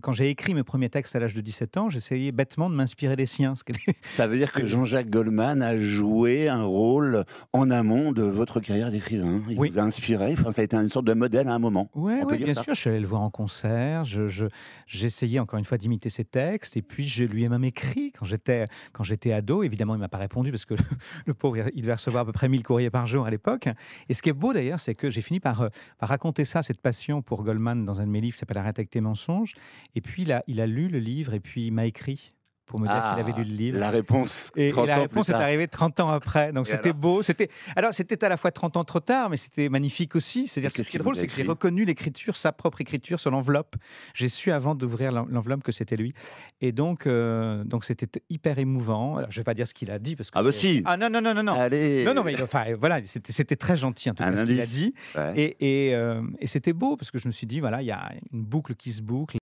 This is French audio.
Quand j'ai écrit mes premiers textes à l'âge de 17 ans, j'essayais bêtement de m'inspirer des siens. Ça veut dire que Jean-Jacques Goldman a joué un rôle en amont de votre carrière d'écrivain. Il vous a inspiré. Enfin, ça a été une sorte de modèle à un moment. Oui, bien sûr. Je suis allé le voir en concert. J'essayais encore une fois d'imiter ses textes. Et puis, je lui ai même écrit quand j'étais ado. Évidemment, il m'a pas répondu parce que le, pauvre, il devait recevoir à peu près 1000 courriers par jour à l'époque. Et ce qui est beau d'ailleurs, c'est que j'ai fini par, par raconter ça, cette passion pour Goldman, dans un de mes livres qui s'appelle Arrête avec tes mensonges. Et puis, il a, il a lu le livre et puis il m'a écrit pour me dire qu'il avait lu le livre. La réponse. Et, la réponse est arrivée 30 ans après. Donc c'était beau. C'était alors c'était à la fois 30 ans trop tard, mais c'était magnifique aussi. C'est-à-dire ce qui est drôle, c'est que j'ai reconnu l'écriture, sa propre écriture sur l'enveloppe. J'ai su avant d'ouvrir l'enveloppe que c'était lui. Et donc euh, donc c'était hyper émouvant. Alors, je vais pas dire ce qu'il a dit parce que ah bah si. Ah non non non non non. Allez. Non non mais enfin voilà c'était très gentil en tout cas ce qu'il a dit. Et, et, euh, et c'était beau parce que je me suis dit voilà il y a une boucle qui se boucle.